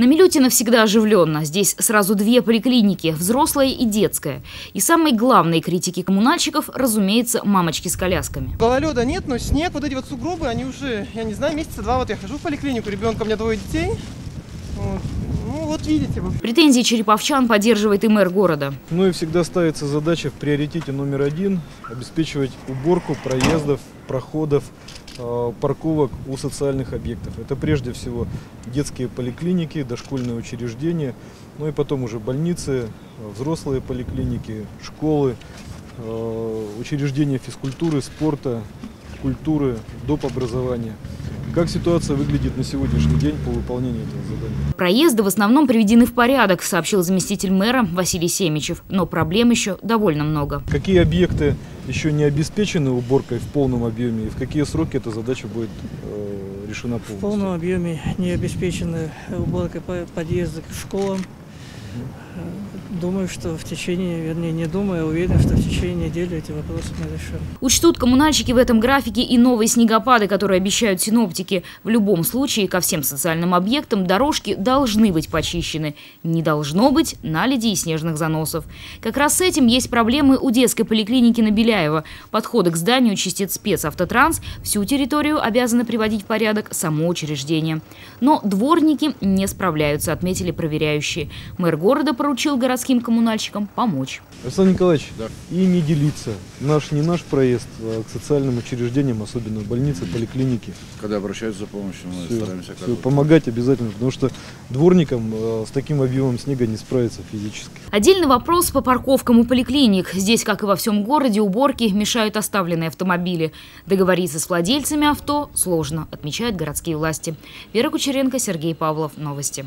На Милютина всегда оживленно. Здесь сразу две поликлиники – взрослая и детская. И самые главные критики коммунальщиков, разумеется, мамочки с колясками. Гололеда нет, но снег, вот эти вот сугробы, они уже, я не знаю, месяца два вот я хожу в поликлинику, ребенка у меня двое детей. Вот. Ну вот видите. вы. Претензии череповчан поддерживает и мэр города. Ну и всегда ставится задача в приоритете номер один – обеспечивать уборку проездов, проходов, парковок у социальных объектов. Это прежде всего детские поликлиники, дошкольные учреждения, ну и потом уже больницы, взрослые поликлиники, школы, э, учреждения физкультуры, спорта, культуры, доп. образования. Как ситуация выглядит на сегодняшний день по выполнению этого задания? Проезды в основном приведены в порядок, сообщил заместитель мэра Василий Семичев. Но проблем еще довольно много. Какие объекты еще не обеспечены уборкой в полном объеме и в какие сроки эта задача будет э, решена В полностью? полном объеме не обеспечена уборка по- подъездов к школам. Думаю, что в течение, вернее, не думаю, а уверен, что в течение недели эти вопросы мы решим. Учтут коммунальщики в этом графике и новые снегопады, которые обещают синоптики. В любом случае, ко всем социальным объектам дорожки должны быть почищены. Не должно быть наледи и снежных заносов. Как раз с этим есть проблемы у детской поликлиники на Беляева. Подходы к зданию чистит спецавтотранс. Всю территорию обязаны приводить в порядок само учреждение. Но дворники не справляются, отметили проверяющие. Мэр города поручил городским коммунальщикам помочь. Александр Николаевич, и не делиться. Наш не наш проезд а к социальным учреждениям, особенно больницы, поликлиники. Когда обращаются за помощью, мы Всё, стараемся оказывать. помогать обязательно, потому что дворникам э, с таким объемом снега не справиться физически. Отдельный вопрос по парковкам у поликлиник. Здесь, как и во всем городе, уборки мешают оставленные автомобили. Договориться с владельцами авто сложно, отмечают городские власти. Вера Кучеренко, Сергей Павлов. Новости.